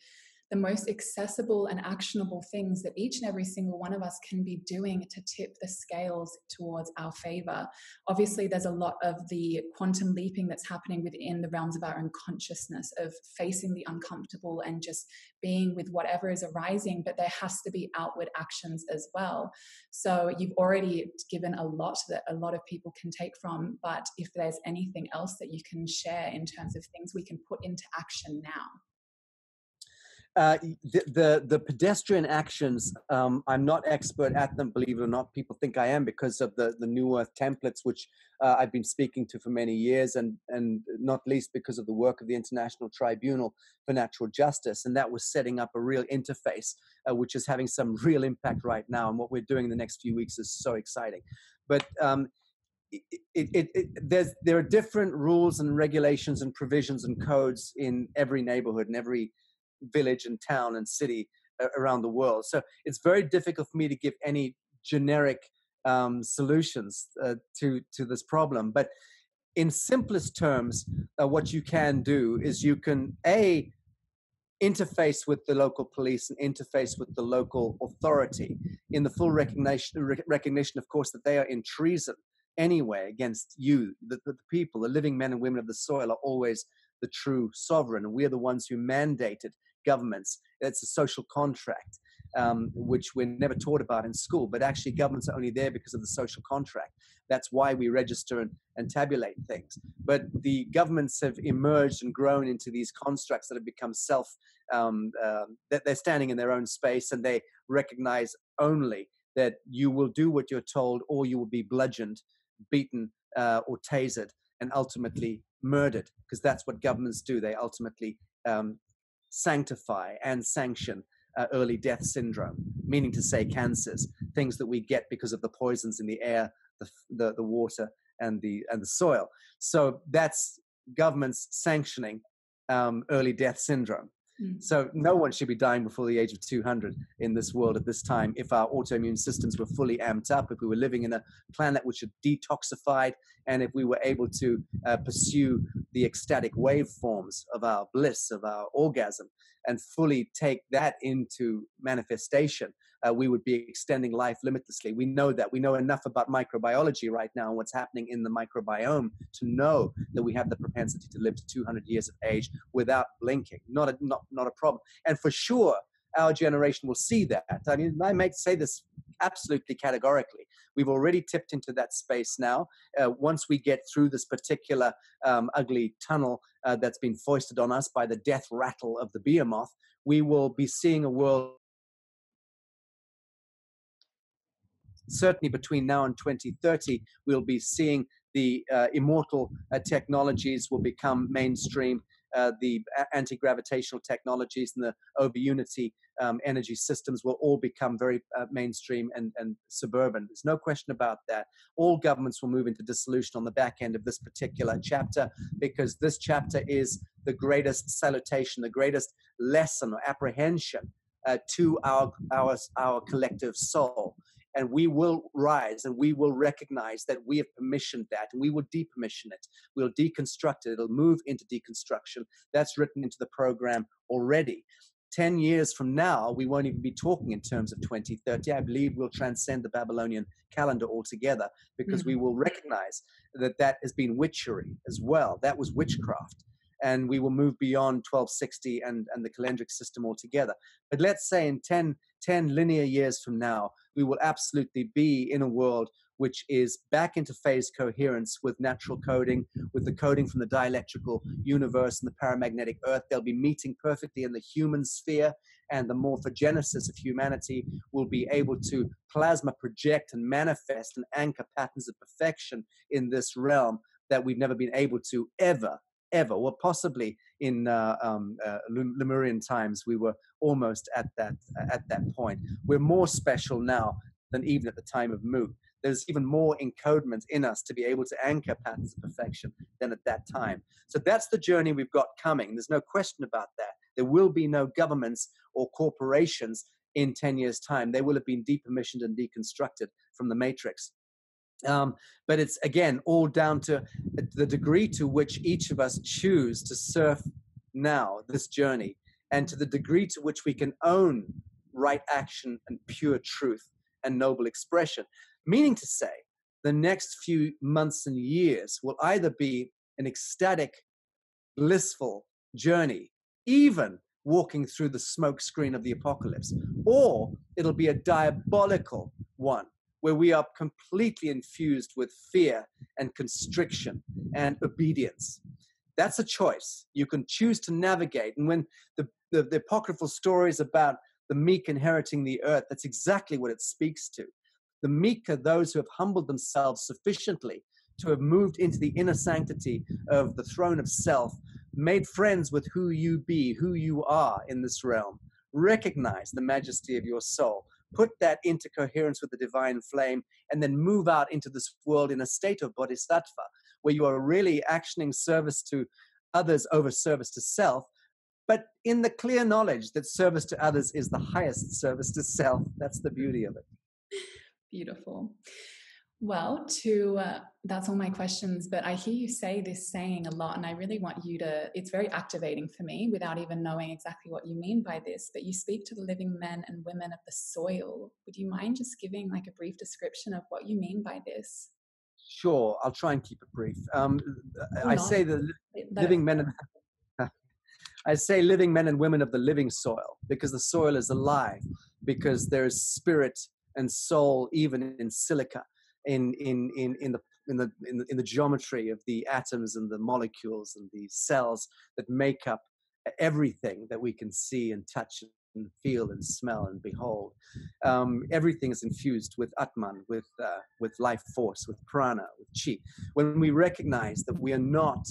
the most accessible and actionable things that each and every single one of us can be doing to tip the scales towards our favor. Obviously, there's a lot of the quantum leaping that's happening within the realms of our own consciousness of facing the uncomfortable and just being with whatever is arising, but there has to be outward actions as well. So you've already given a lot that a lot of people can take from, but if there's anything else that you can share in terms of things we can put into action now. Uh, the, the, pedestrian actions, um, I'm not expert at them, believe it or not. People think I am because of the the New Earth templates, which uh, I've been speaking to for many years, and and not least because of the work of the International Tribunal for Natural Justice, and that was setting up a real interface, uh, which is having some real impact right now. And what we're doing in the next few weeks is so exciting. But um, it, it, it, there's there are different rules and regulations and provisions and codes in every neighborhood and every village and town and city around the world. So it's very difficult for me to give any generic um, solutions uh, to to this problem. But in simplest terms, uh, what you can do is you can a interface with the local police and interface with the local authority in the full recognition recognition of course that they are in treason anyway against you the, the people the living men and women of the soil are always the true sovereign and we're the ones who mandated governments. It's a social contract, um, which we're never taught about in school, but actually, governments are only there because of the social contract. That's why we register and, and tabulate things. But the governments have emerged and grown into these constructs that have become self, um, uh, that they're standing in their own space and they recognize only that you will do what you're told or you will be bludgeoned, beaten, uh, or tasered, and ultimately murdered, because that's what governments do. They ultimately um, sanctify and sanction uh, early death syndrome, meaning to say cancers, things that we get because of the poisons in the air, the, the, the water, and the, and the soil. So that's governments sanctioning um, early death syndrome. Mm. So no one should be dying before the age of 200 in this world at this time if our autoimmune systems were fully amped up, if we were living in a planet which had detoxified, and if we were able to uh, pursue the ecstatic waveforms of our bliss, of our orgasm, and fully take that into manifestation uh, we would be extending life limitlessly. We know that. We know enough about microbiology right now and what's happening in the microbiome to know that we have the propensity to live to 200 years of age without blinking. Not a, not, not a problem. And for sure, our generation will see that. I mean, I may say this absolutely categorically. We've already tipped into that space now. Uh, once we get through this particular um, ugly tunnel uh, that's been foisted on us by the death rattle of the behemoth, we will be seeing a world certainly between now and 2030, we'll be seeing the uh, immortal uh, technologies will become mainstream. Uh, the anti-gravitational technologies and the over unity um, energy systems will all become very uh, mainstream and, and suburban. There's no question about that. All governments will move into dissolution on the back end of this particular chapter because this chapter is the greatest salutation, the greatest lesson or apprehension uh, to our, our, our collective soul and we will rise and we will recognize that we have permissioned that and we will depermission it. We'll deconstruct it. It'll move into deconstruction. That's written into the program already. 10 years from now, we won't even be talking in terms of 2030. I believe we'll transcend the Babylonian calendar altogether because mm-hmm. we will recognize that that has been witchery as well. That was witchcraft. And we will move beyond 1260 and, and the calendric system altogether. But let's say in 10, 10 linear years from now, we will absolutely be in a world which is back into phase coherence with natural coding, with the coding from the dielectrical universe and the paramagnetic earth. They'll be meeting perfectly in the human sphere, and the morphogenesis of humanity will be able to plasma project and manifest and anchor patterns of perfection in this realm that we've never been able to ever ever well possibly in uh, um, uh, lemurian times we were almost at that at that point we're more special now than even at the time of Mu there's even more encodement in us to be able to anchor patterns of perfection than at that time. So that's the journey we've got coming. There's no question about that. There will be no governments or corporations in 10 years' time. They will have been decommissioned and deconstructed from the matrix. Um, but it's again all down to the degree to which each of us choose to surf now this journey and to the degree to which we can own right action and pure truth and noble expression. Meaning to say, the next few months and years will either be an ecstatic, blissful journey, even walking through the smoke screen of the apocalypse, or it'll be a diabolical one where we are completely infused with fear and constriction and obedience. That's a choice. You can choose to navigate. And when the, the, the apocryphal stories about the meek inheriting the earth, that's exactly what it speaks to. The meek are those who have humbled themselves sufficiently to have moved into the inner sanctity of the throne of self, made friends with who you be, who you are in this realm. Recognize the majesty of your soul. Put that into coherence with the divine flame, and then move out into this world in a state of bodhisattva, where you are really actioning service to others over service to self, but in the clear knowledge that service to others is the highest service to self. That's the beauty of it. Beautiful. Well, to uh, that's all my questions, but I hear you say this saying a lot, and I really want you to. It's very activating for me without even knowing exactly what you mean by this. But you speak to the living men and women of the soil. Would you mind just giving like a brief description of what you mean by this? Sure, I'll try and keep it brief. Um, I say the living men and I say living men and women of the living soil because the soil is alive, because there's spirit and soul even in silica in in in, in the in the, in the in the geometry of the atoms and the molecules and the cells that make up everything that we can see and touch and feel and smell and behold. Um, everything is infused with Atman, with uh, with life force, with prana, with chi. When we recognize that we are not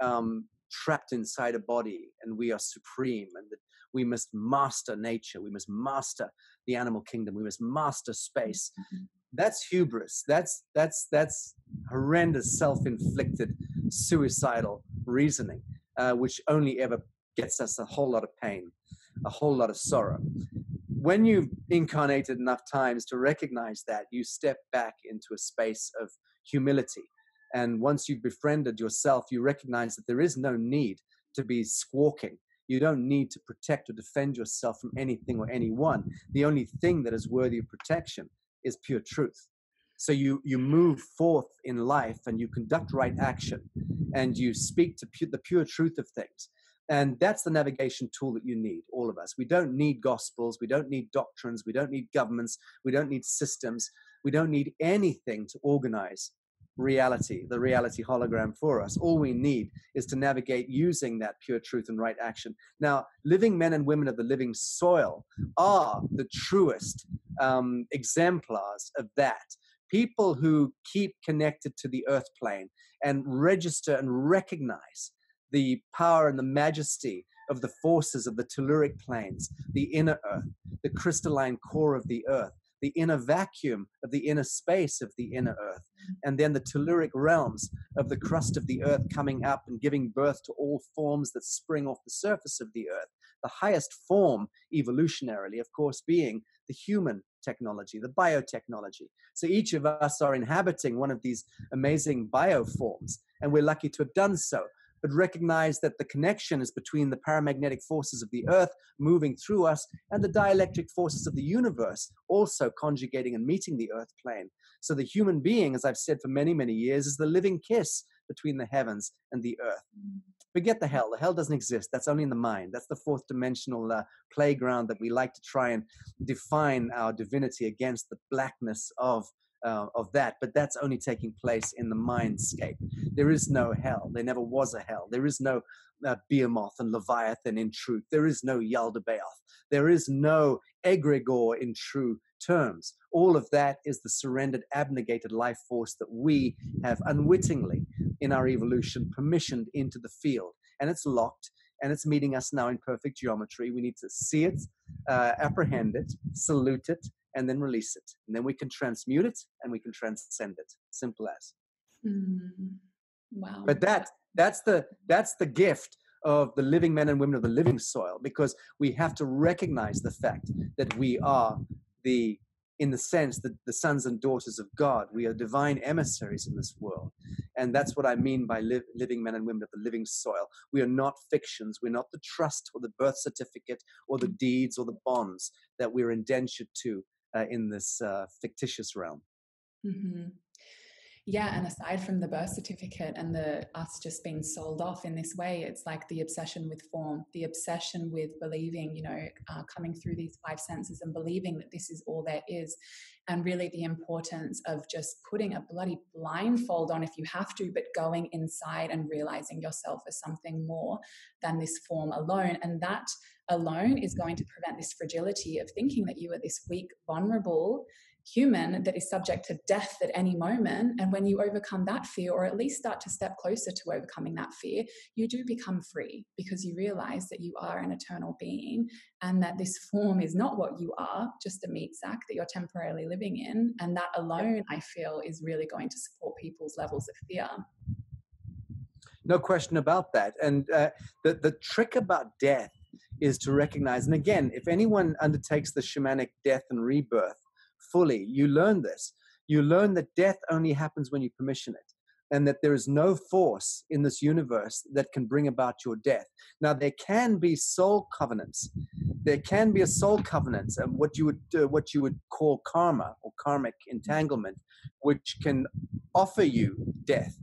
um, trapped inside a body and we are supreme and that we must master nature, we must master the animal kingdom. We must master space. Mm-hmm. That's hubris. That's that's that's horrendous, self-inflicted, suicidal reasoning, uh, which only ever gets us a whole lot of pain, a whole lot of sorrow. When you've incarnated enough times to recognize that, you step back into a space of humility. And once you've befriended yourself, you recognize that there is no need to be squawking you don't need to protect or defend yourself from anything or anyone. The only thing that is worthy of protection is pure truth. So you you move forth in life and you conduct right action, and you speak to pu- the pure truth of things. And that's the navigation tool that you need, all of us. We don't need gospels, we don't need doctrines, we don't need governments, we don't need systems, we don't need anything to organize reality, the reality hologram for us. All we need is to navigate using that pure truth and right action. Now, living men and women of the living soil are the truest um, exemplars of that. People who keep connected to the earth plane and register and recognize the power and the majesty of the forces of the telluric planes, the inner earth, the crystalline core of the earth, the inner vacuum of the inner space of the inner earth, mm-hmm. and then the telluric realms of the crust of the earth coming up and giving birth to all forms that spring off the surface of the earth. The highest form, evolutionarily, of course, being the human technology, the biotechnology. So each of us are inhabiting one of these amazing bioforms, and we're lucky to have done so. But recognize that the connection is between the paramagnetic forces of the earth moving through us and the dielectric forces of the universe also conjugating and meeting the earth plane. So the human being, as I've said for many, many years, is the living kiss between the heavens and the earth. Forget the hell. The hell doesn't exist. That's only in the mind. That's the fourth dimensional uh, playground that we like to try and define our divinity against the blackness of uh, of that, but that's only taking place in the mindscape. There is no hell. There never was a hell. There is no uh, Behemoth and Leviathan in truth. There is no Yaldabaoth. There is no egregore in true terms. All of that is the surrendered, abnegated life force that we have unwittingly in our evolution permissioned into the field. And it's locked and it's meeting us now in perfect geometry. We need to see it, uh, apprehend it, salute it, and then release it. And then we can transmute it and we can transcend it. Simple as. Mm. Wow. But that that's the that's the gift of the living men and women of the living soil because we have to recognize the fact that we are the in the sense that the sons and daughters of God, we are divine emissaries in this world. And that's what I mean by li- living men and women of the living soil. We are not fictions. We're not the trust or the birth certificate or the deeds or the bonds that we're indentured to in this uh, fictitious realm. Mm-hmm. Yeah, and aside from the birth certificate and the us just being sold off in this way, it's like the obsession with form, the obsession with believing, you know, uh, coming through these five senses and believing that this is all there is, and really the importance of just putting a bloody blindfold on if you have to, but going inside and realizing yourself as something more than this form alone, and that alone is going to prevent this fragility of thinking that you are this weak, vulnerable human that is subject to death at any moment. And when you overcome that fear, or at least start to step closer to overcoming that fear, you do become free because you realize that you are an eternal being and that this form is not what you are, just a meat sack that you're temporarily living in. And that alone, I feel, is really going to support people's levels of fear. No question about that. And uh, the, the trick about death is to recognize, and again, if anyone undertakes the shamanic death and rebirth, fully, you learn this. You learn that death only happens when you permission it, and that there is no force in this universe that can bring about your death. Now, there can be soul covenants. There can be a soul covenant, uh, what you would uh, what you would call karma or karmic entanglement, which can offer you death.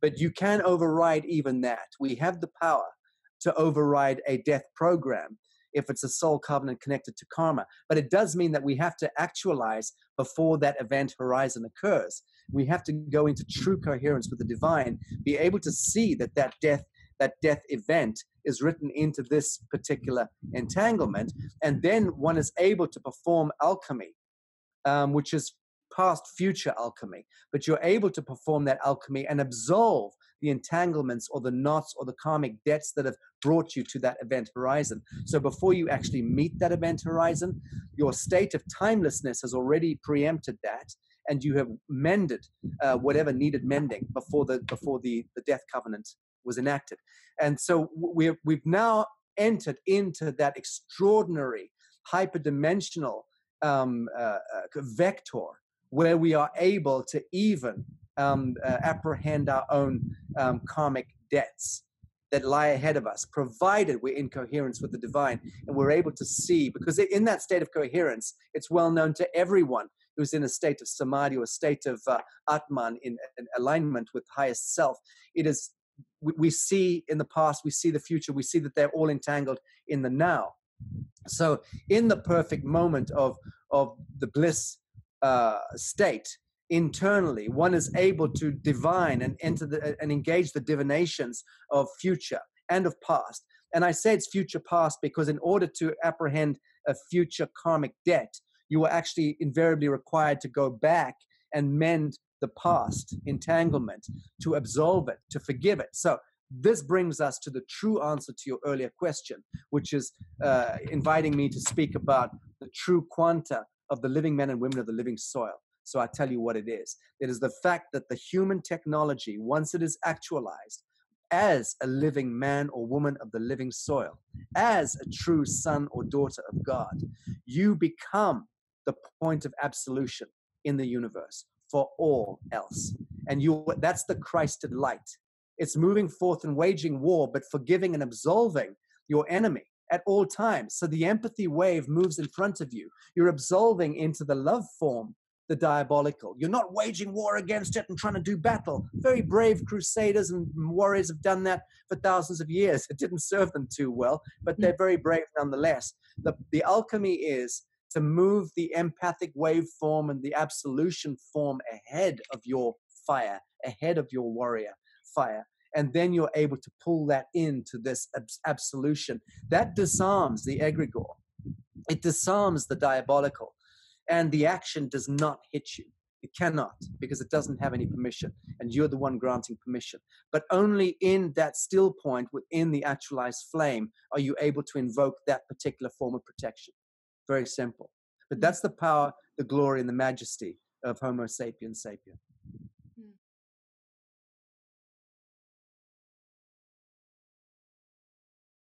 But you can override even that. We have the power to override a death program if it's a soul covenant connected to karma. But it does mean that we have to actualize before that event horizon occurs. We have to go into true coherence with the divine, be able to see that that death that death event is written into this particular entanglement, and then one is able to perform alchemy, um, which is past future alchemy. But you're able to perform that alchemy and absolve the entanglements or the knots or the karmic debts that have brought you to that event horizon. So before you actually meet that event horizon, your state of timelessness has already preempted that. And you have mended uh, whatever needed mending before the before the, the death covenant was enacted, and so we we've now entered into that extraordinary hyperdimensional um, uh, uh, vector where we are able to even um, uh, apprehend our own um, karmic debts that lie ahead of us, provided we're in coherence with the divine and we're able to see, because in that state of coherence, it's well known to everyone who's in a state of samadhi or a state of uh, atman in, in alignment with highest self. It is we, we see in the past, we see the future, we see that they're all entangled in the now. So, in the perfect moment of of the bliss uh, state, internally. One is able to divine and enter the, and engage the divinations of future and of past. And i say it's future past because in order to apprehend a future karmic debt you are actually invariably required to go back and mend the past entanglement to absolve it to forgive it. So this brings us to the true answer to your earlier question which is uh, inviting me to speak about the true quanta of the living men and women of the living soil so I tell you what it is it is the fact that the human technology, once it is actualized as a living man or woman of the living soil, as a true son or daughter of God, you become the point of absolution in the universe for all else. And you that's the Christed light It's moving forth and waging war, but forgiving and absolving your enemy at all times. So the empathy wave moves in front of you. You're absolving into the love form the diabolical. You're not waging war against it and trying to do battle. Very brave crusaders and warriors have done that for thousands of years. It didn't serve them too well, but they're mm. very brave nonetheless. The, the alchemy is to move the empathic waveform and the absolution form ahead of your fire, ahead of your warrior fire. And then you're able to pull that into this absolution. That disarms the egregore, it disarms the diabolical, and the action does not hit you. It cannot because it doesn't have any permission, and you're the one granting permission. But only in that still point within the actualized flame are you able to invoke that particular form of protection. Very simple. But that's the power, the glory, and the majesty of Homo sapiens sapien.